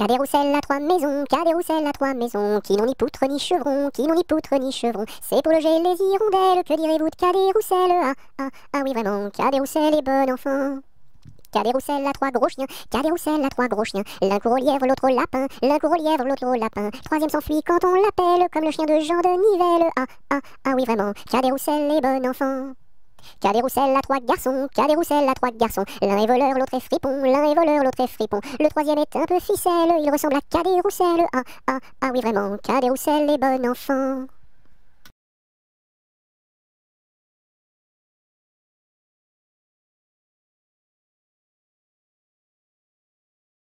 Rousselles à trois maisons, rousselles à trois maisons, qui n'ont ni poutre ni chevron, qui n'ont ni poutre ni chevron. C'est pour loger les hirondelles, que direz-vous de rousselles Ah, ah, ah oui vraiment, rousselles est bon enfant. Rousselles à trois gros chiens, rousselles à trois gros chiens. L'un court au lièvre, l'autre au lapin, l'un court au lièvre, l'autre au lapin. Troisième s'enfuit quand on l'appelle, comme le chien de Jean de Nivelle. Ah, ah, ah oui vraiment, rousselles est bon enfant. Qu'a des rousselles à trois garçons, qu'a des rousselles à trois garçons. L'un est voleur, l'autre est fripon, l'un est voleur, l'autre est fripon. Le troisième est un peu ficelle, il ressemble à qu'a des rousselles. Ah, ah, ah oui vraiment, qu'a des rousselles est bon enfant.